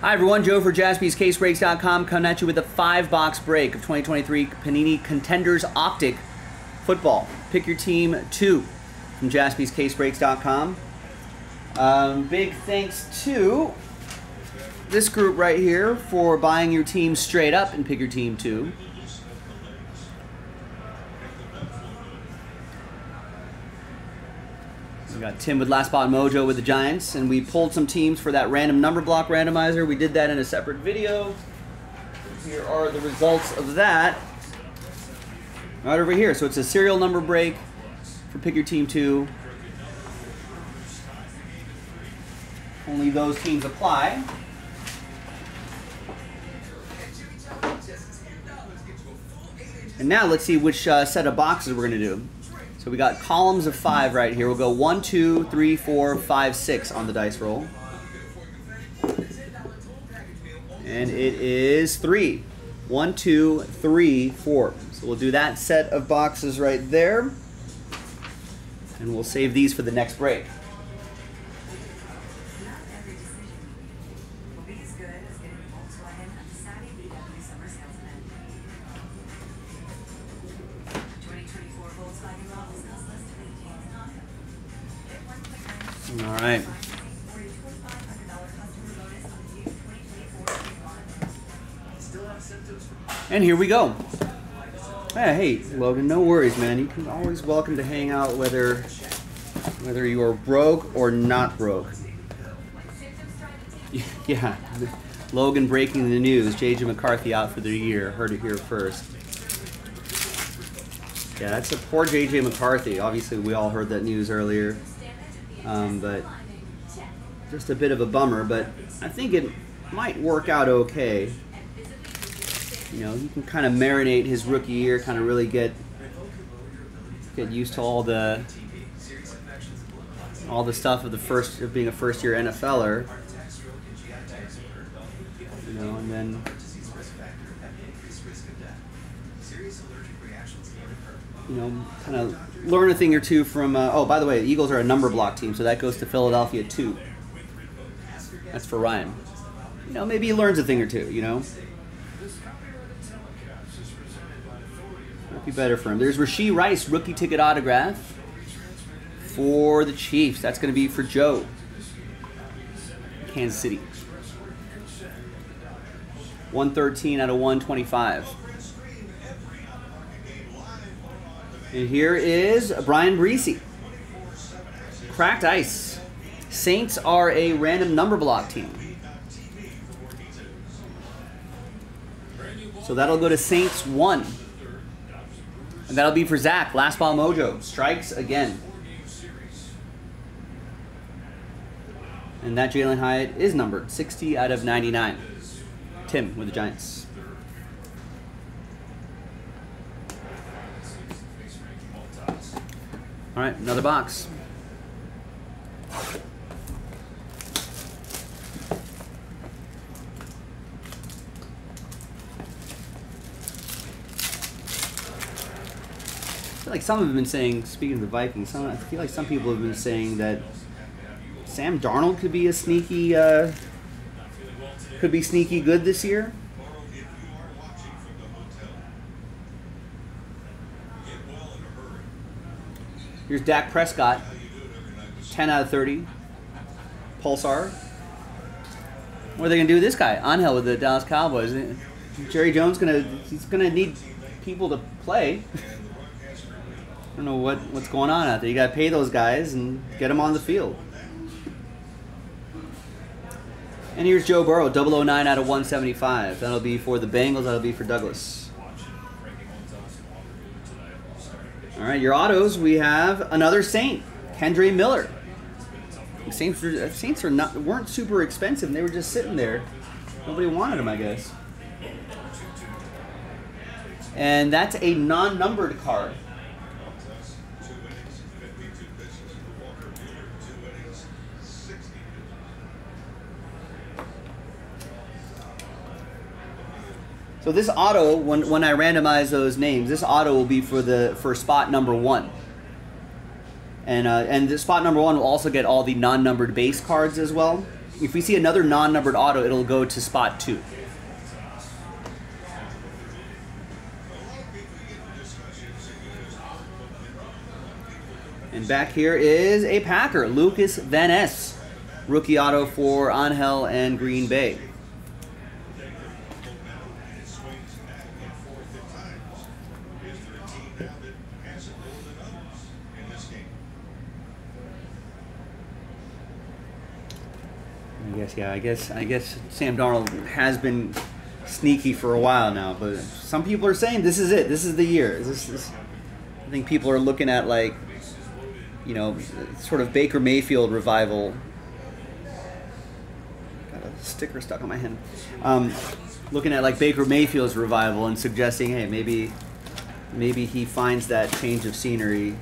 Hi everyone, Joe for jaspyscasebreaks.com coming at you with a five box break of 2023 Panini Contenders Optic Football. Pick your team two from jaspyscasebreaks.com. Um, big thanks to this group right here for buying your team straight up and pick your team two. We got Tim with Last Spot Mojo with the Giants, and we pulled some teams for that random number block randomizer. We did that in a separate video. Here are the results of that. Right over here. So it's a serial number break for Pick Your Team 2. Only those teams apply. And now let's see which uh, set of boxes we're going to do. So we got columns of five right here. We'll go one, two, three, four, five, six on the dice roll. And it is three. One, two, three, four. So we'll do that set of boxes right there. And we'll save these for the next break. All right. And here we go. Hey, hey, Logan, no worries, man. You can always welcome to hang out whether whether you are broke or not broke. Yeah, Logan breaking the news. JJ McCarthy out for the year. Heard it here first. Yeah, that's a poor JJ McCarthy. Obviously, we all heard that news earlier. Um, but just a bit of a bummer. But I think it might work out okay. You know, you can kind of marinate his rookie year, kind of really get get used to all the all the stuff of the first of being a first year NFLer. You know, and then you know, kind of learn a thing or two from. Uh, oh, by the way, the Eagles are a number block team, so that goes to Philadelphia too. That's for Ryan. You know, maybe he learns a thing or two. You know, might be better for him. There's Rashee Rice, rookie ticket autograph for the Chiefs. That's going to be for Joe. Kansas City. 113 out of 125. And here is Bryan Bresee. Cracked ice. Saints are a random number block team. So that'll go to Saints 1. And that'll be for Zach. Last ball mojo. Strikes again. And that Jalin Hyatt is numbered 60 out of 99. Tim with the Giants. All right, another box. I feel like some have been saying, speaking of the Vikings, some, I feel like some people have been saying that Sam Darnold could be a sneaky, uh, could be sneaky good this year. Here's Dak Prescott, 10 out of 30. Pulsar. What are they gonna do with this guy? Angel with the Dallas Cowboys. Jerry Jones gonna he's gonna need people to play. I don't know what, what's going on out there. You gotta pay those guys and get them on the field. And here's Joe Burrow, 009 out of 175. That'll be for the Bengals. That'll be for Douglas. All right, your autos. We have another Saint, Kendre Miller. Saints, Saints are not weren't super expensive. They were just sitting there. Nobody wanted them, I guess. And that's a non-numbered card. So this auto, when, when I randomize those names, this auto will be for the for spot number one. And uh, and the spot number one will also get all the non-numbered base cards as well. if we see another non-numbered auto, it'll go to spot two. And back here is a Packer, Lukas Van. Rookie auto for Angel and Green Bay. I guess yeah, I guess I guess Sam Darnold has been sneaky for a while now, but some people are saying this is it. This is the year. This is I think people are looking at like you know, sort of Baker Mayfield revival. Got a sticker stuck on my hand. Um, looking at like Baker Mayfield's revival and suggesting, hey, maybe, maybe he finds that change of scenery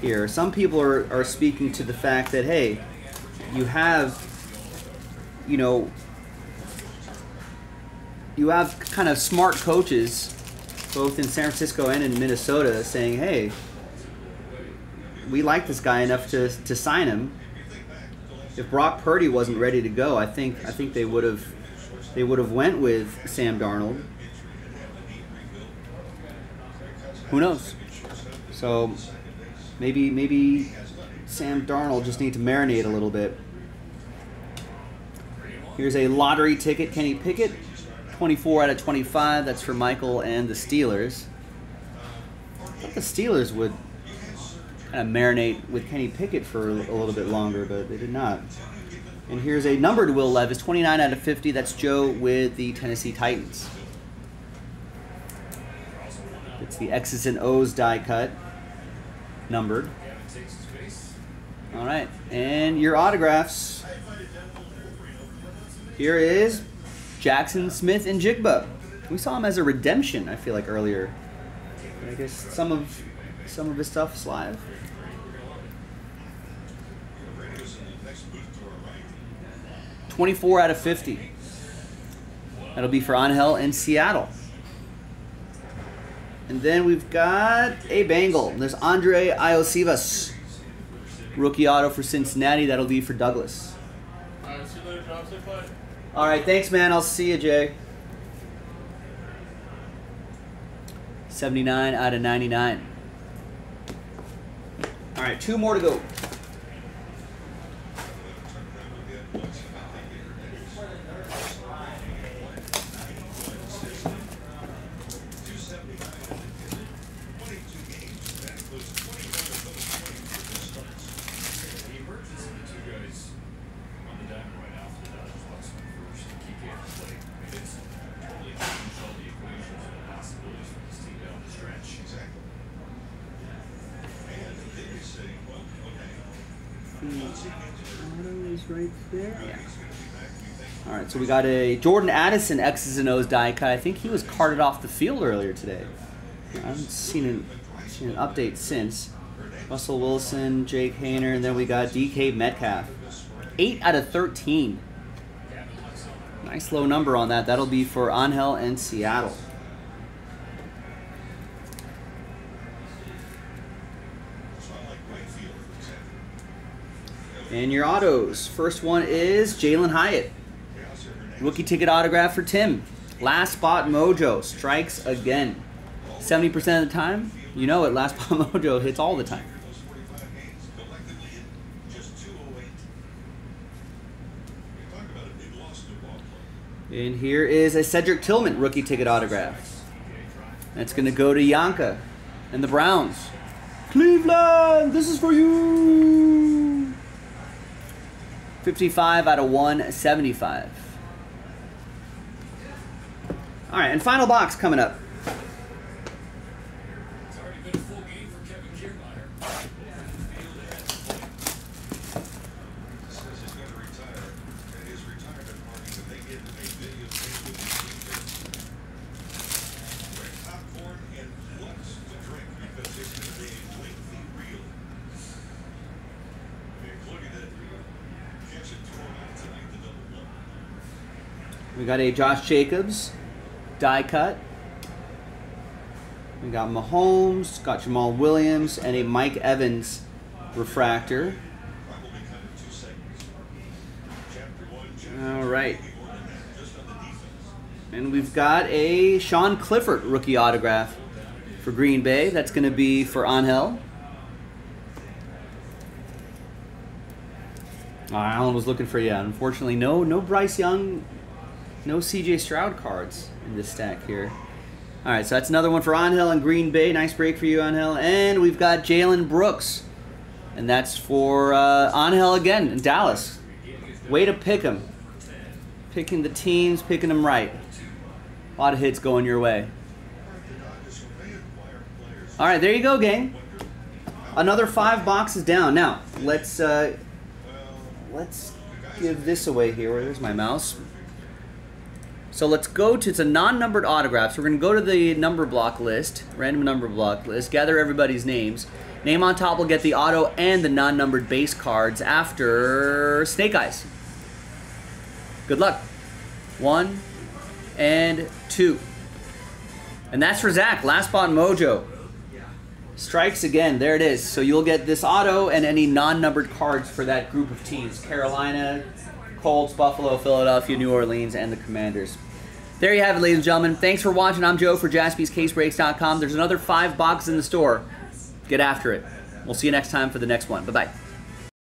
here. Some people are, are speaking to the fact that hey, you have, you know, you have kind of smart coaches, both in San Francisco and in Minnesota, saying, hey we like this guy enough to, to sign him. If Brock Purdy wasn't ready to go, I think I think they would have they would have went with Sam Darnold. Who knows? So maybe maybe Sam Darnold just need to marinate a little bit. Here's a lottery ticket, Kenny Pickett, 24 out of 25. That's for Michael and the Steelers. I thought the Steelers would kind of marinate with Kenny Pickett for a little bit longer, but they did not. And here's a numbered Will Levis, 29 out of 50. That's Joe with the Tennessee Titans. It's the X's and O's die cut, numbered. All right, and your autographs. Here is Jackson Smith-Njigba. We saw him as a redemption, I feel like, earlier. I guess some of some of his stuff is live. 24 out of 50. That'll be for Angel in Seattle. And then we've got a Bengal. There's Andrei Iosivas. Rookie auto for Cincinnati. That'll be for Douglas. All right, thanks, man. I'll see you, Jay. 79 out of 99. All right, two more to go. Right there. Yeah. All right, so we got a Jordan Addison X's and O's die cut. I think he was carted off the field earlier today. I haven't seen an, seen an update since. Russell Wilson, Jake Haener, and then we got DK Metcalf. 8 out of 13. Nice low number on that. That'll be for Angel and Seattle. And your autos. First one is Jalin Hyatt. Rookie ticket autograph for Tim. Last spot mojo strikes again. 70% of the time, you know it, last spot mojo hits all the time. And here is a Cedric Tillman rookie ticket autograph. That's going to go to Yanka and the Browns. Cleveland, this is for you. 55 out of 175. All right, and final box coming up. We got a Josh Jacobs die cut. We got Mahomes, got Jamaal Williams, and a Mike Evans refractor. All right. And we've got a Sean Clifford rookie autograph for Green Bay. That's going to be for Angel. Uh, oh, Alan was looking for you. Unfortunately, no, no Bryce Young, no C.J. Stroud cards in this stack here. All right, so that's another one for Angel and Green Bay. Nice break for you, Angel. And we've got Jalen Brooks, and that's for uh, Angel again in Dallas. Way to pick him. Picking the teams, picking them right. A lot of hits going your way. All right, there you go, gang. Another five boxes down. Now let's uh, let's give this away here. Where's my mouse? So let's go to it's a non-numbered autograph. So we're gonna go to the number block list, random number block list, gather everybody's names. Name on top will get the auto and the non-numbered base cards after Snake Eyes. Good luck. One and two. And that's for Zach. Last spot mojo. Strikes again. There it is. So you'll get this auto and any non-numbered cards for that group of teams. Carolina, Colts, Buffalo, Philadelphia, New Orleans, and the Commanders. There you have it, ladies and gentlemen. Thanks for watching. I'm Joe for jaspyscasebreaks.com. There's another five boxes in the store. Get after it. We'll see you next time for the next one. Bye-bye.